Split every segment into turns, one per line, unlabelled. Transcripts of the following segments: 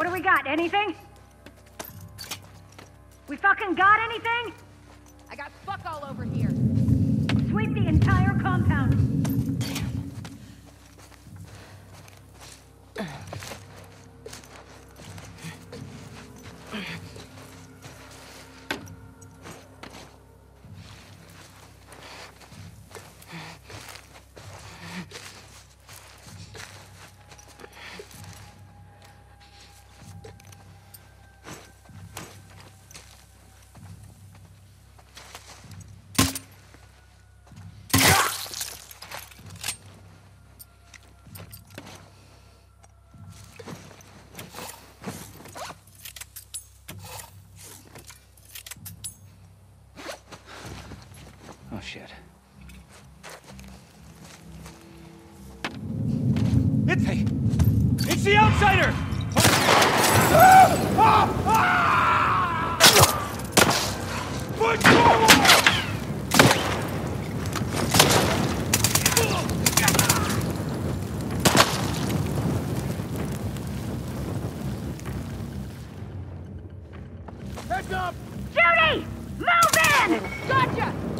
What do we got? Anything? We fucking got anything?
I got fuck all over here.
Sweep the entire compound.
Oh shit. It's hey, it's the outsider. Push forward! Heads up!
Judy! Move in!
Gotcha!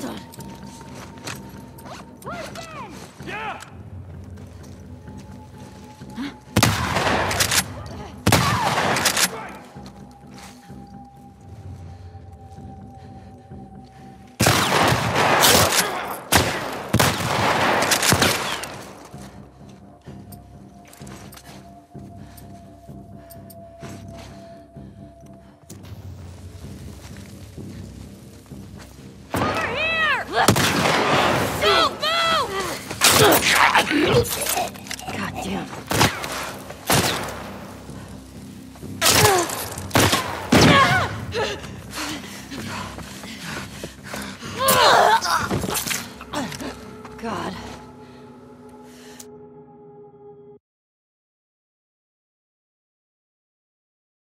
it God damn.